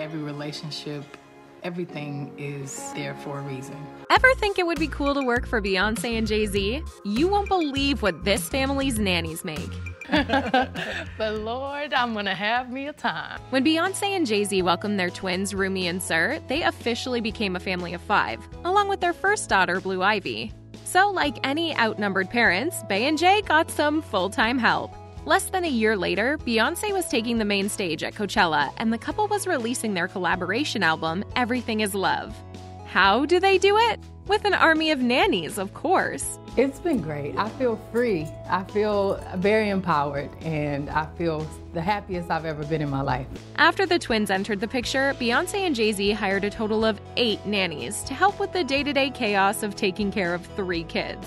every relationship, everything is there for a reason. Ever think it would be cool to work for Beyonce and Jay Z? You won't believe what this family's nannies make. but Lord, I'm gonna have me a time. When Beyonce and Jay Z welcomed their twins, Rumi and Sir, they officially became a family of five, along with their first daughter, Blue Ivy. So, like any outnumbered parents, Bey and Jay got some full time help. Less than a year later, Beyonce was taking the main stage at Coachella, and the couple was releasing their collaboration album, Everything Is Love. How do they do it? With an army of nannies, of course. It's been great. I feel free. I feel very empowered, and I feel the happiest I've ever been in my life. After the twins entered the picture, Beyonce and Jay Z hired a total of eight nannies to help with the day to day chaos of taking care of three kids.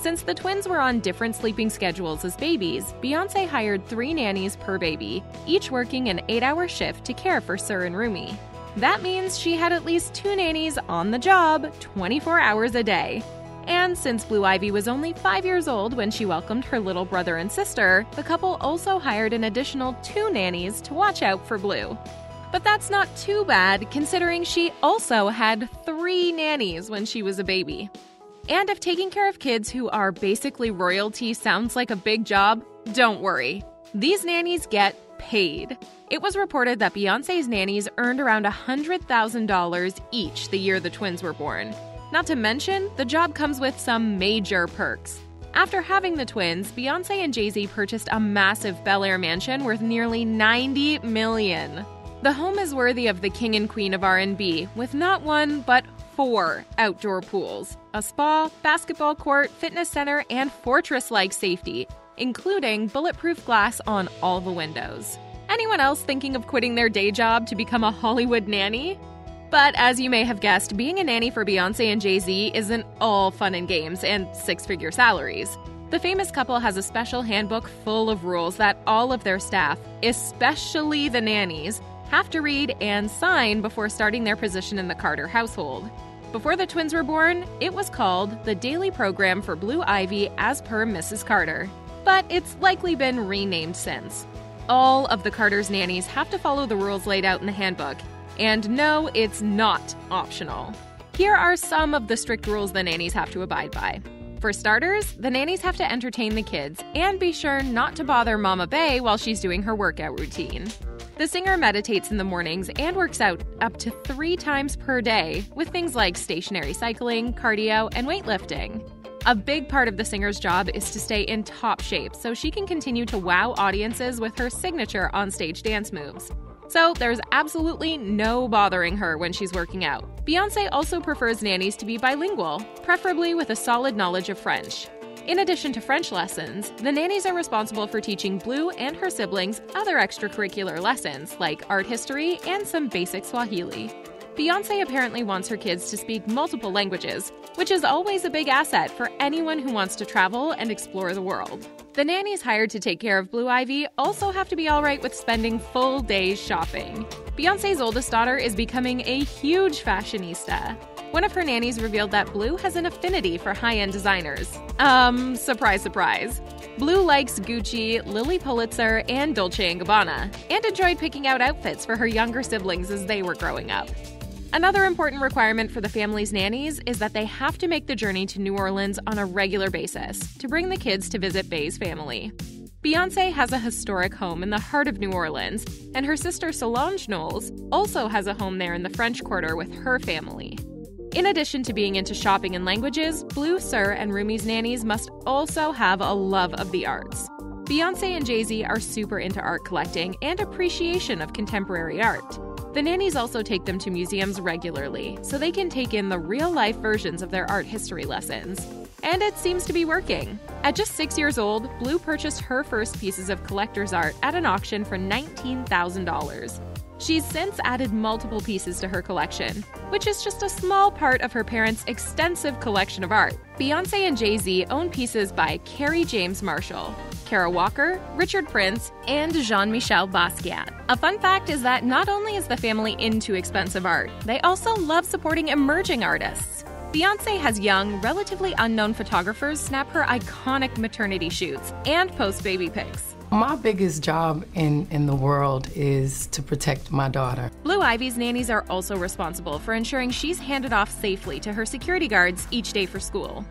Since the twins were on different sleeping schedules as babies, Beyonce hired three nannies per baby, each working an eight hour shift to care for Sir and Rumi. That means she had at least two nannies on the job 24 hours a day. And since Blue Ivy was only five years old when she welcomed her little brother and sister, the couple also hired an additional two nannies to watch out for Blue. But that's not too bad, considering she also had three nannies when she was a baby. And if taking care of kids who are basically royalty sounds like a big job, don't worry. These nannies get paid. It was reported that Beyonce's nannies earned around $100,000 each the year the twins were born. Not to mention, the job comes with some major perks. After having the twins, Beyonce and Jay-Z purchased a massive Bel Air mansion worth nearly 90 million. The home is worthy of the king and queen of R&B, with not one but four outdoor pools, a spa, basketball court, fitness center, and fortress like safety, including bulletproof glass on all the windows. Anyone else thinking of quitting their day job to become a Hollywood nanny? But as you may have guessed, being a nanny for Beyonce and Jay Z isn't all fun and games and six figure salaries. The famous couple has a special handbook full of rules that all of their staff, especially the nannies, have to read and sign before starting their position in the Carter household. Before the twins were born, it was called the Daily Program for Blue Ivy as per Mrs. Carter. But it's likely been renamed since. All of the Carter's nannies have to follow the rules laid out in the handbook. And no, it's not optional. Here are some of the strict rules the nannies have to abide by. For starters, the nannies have to entertain the kids and be sure not to bother Mama Bey while she's doing her workout routine. The singer meditates in the mornings and works out up to three times per day with things like stationary cycling, cardio, and weightlifting. A big part of the singer's job is to stay in top shape so she can continue to wow audiences with her signature onstage dance moves. So there's absolutely no bothering her when she's working out. Beyonce also prefers nannies to be bilingual, preferably with a solid knowledge of French. In addition to French lessons, the nannies are responsible for teaching Blue and her siblings other extracurricular lessons like art history and some basic Swahili. Beyonce apparently wants her kids to speak multiple languages, which is always a big asset for anyone who wants to travel and explore the world. The nannies hired to take care of Blue Ivy also have to be alright with spending full days shopping. Beyonce's oldest daughter is becoming a huge fashionista. One of her nannies revealed that Blue has an affinity for high end designers. Um, surprise, surprise. Blue likes Gucci, Lilly Pulitzer, and Dolce & Gabbana, and enjoyed picking out outfits for her younger siblings as they were growing up. Another important requirement for the family's nannies is that they have to make the journey to New Orleans on a regular basis to bring the kids to visit Bey's family. Beyonce has a historic home in the heart of New Orleans, and her sister Solange Knowles also has a home there in the French Quarter with her family. In addition to being into shopping and languages, Blue, Sir, and Rumi's nannies must also have a love of the arts. Beyonce and Jay Z are super into art collecting and appreciation of contemporary art. The nannies also take them to museums regularly so they can take in the real life versions of their art history lessons. And it seems to be working. At just six years old, Blue purchased her first pieces of collector's art at an auction for $19,000. She's since added multiple pieces to her collection, which is just a small part of her parents' extensive collection of art. Beyonce and Jay Z own pieces by Kerry James Marshall, Kara Walker, Richard Prince, and Jean Michel Basquiat. A fun fact is that not only is the family into expensive art, they also love supporting emerging artists. Beyonce has young, relatively unknown photographers snap her iconic maternity shoots and post baby pics. My biggest job in, in the world is to protect my daughter. Blue Ivy's nannies are also responsible for ensuring she's handed off safely to her security guards each day for school.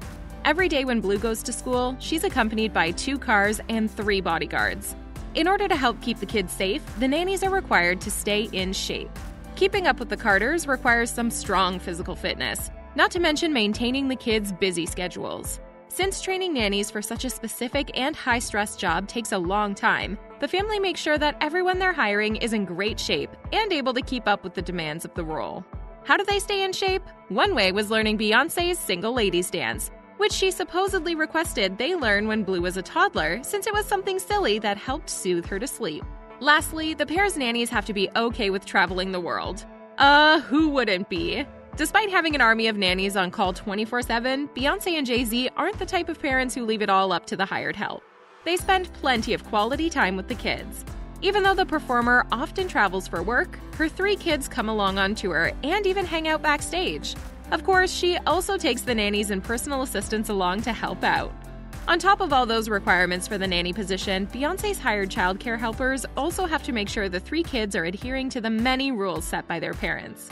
Every day when Blue goes to school, she's accompanied by two cars and three bodyguards. In order to help keep the kids safe, the nannies are required to stay in shape. Keeping up with the Carters requires some strong physical fitness, not to mention maintaining the kids' busy schedules. Since training nannies for such a specific and high stress job takes a long time, the family makes sure that everyone they're hiring is in great shape and able to keep up with the demands of the role. How do they stay in shape? One way was learning Beyonce's single ladies dance, which she supposedly requested they learn when Blue was a toddler since it was something silly that helped soothe her to sleep. Lastly, the pair's nannies have to be okay with traveling the world. Uh, who wouldn't be? Despite having an army of nannies on call 24 7, Beyonce and Jay Z aren't the type of parents who leave it all up to the hired help. They spend plenty of quality time with the kids. Even though the performer often travels for work, her three kids come along on tour and even hang out backstage. Of course, she also takes the nannies and personal assistants along to help out. On top of all those requirements for the nanny position, Beyonce's hired childcare helpers also have to make sure the three kids are adhering to the many rules set by their parents.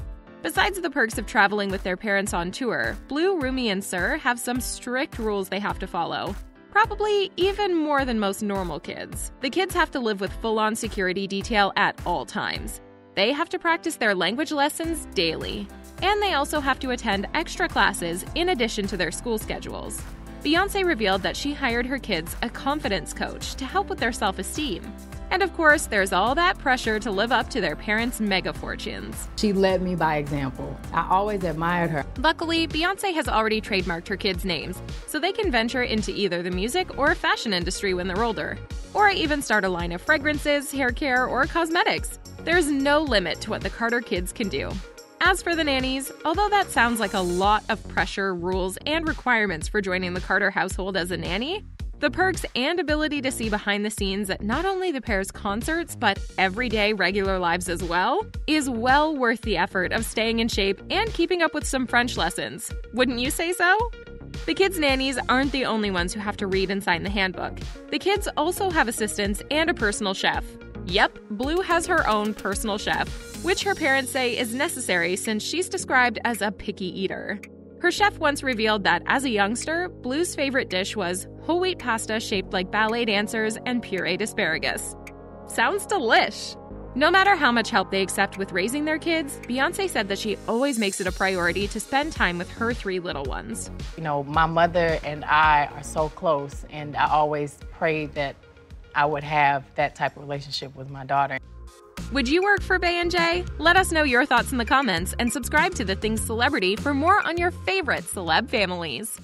Besides the perks of traveling with their parents on tour, Blue, Rumi, and Sir have some strict rules they have to follow. Probably even more than most normal kids. The kids have to live with full on security detail at all times. They have to practice their language lessons daily and they also have to attend extra classes in addition to their school schedules. Beyonce revealed that she hired her kids a confidence coach to help with their self esteem. And of course, there's all that pressure to live up to their parents' mega fortunes. She led me by example. I always admired her. Luckily, Beyonce has already trademarked her kids' names, so they can venture into either the music or fashion industry when they're older, or even start a line of fragrances, hair care, or cosmetics. There's no limit to what the Carter kids can do. As for the nannies, although that sounds like a lot of pressure, rules, and requirements for joining the Carter household as a nanny, the perks and ability to see behind the scenes at not only the pair's concerts, but everyday regular lives as well, is well worth the effort of staying in shape and keeping up with some French lessons. Wouldn't you say so? The kids' nannies aren't the only ones who have to read and sign the handbook. The kids also have assistants and a personal chef. Yep, Blue has her own personal chef, which her parents say is necessary since she's described as a picky eater. Her chef once revealed that as a youngster, Blue's favorite dish was whole wheat pasta shaped like ballet dancers and pureed asparagus. Sounds delish! No matter how much help they accept with raising their kids, Beyonce said that she always makes it a priority to spend time with her three little ones. You know, my mother and I are so close, and I always prayed that I would have that type of relationship with my daughter. Would you work for Bey and Jay? Let us know your thoughts in the comments and subscribe to The Things Celebrity for more on your favorite celeb families.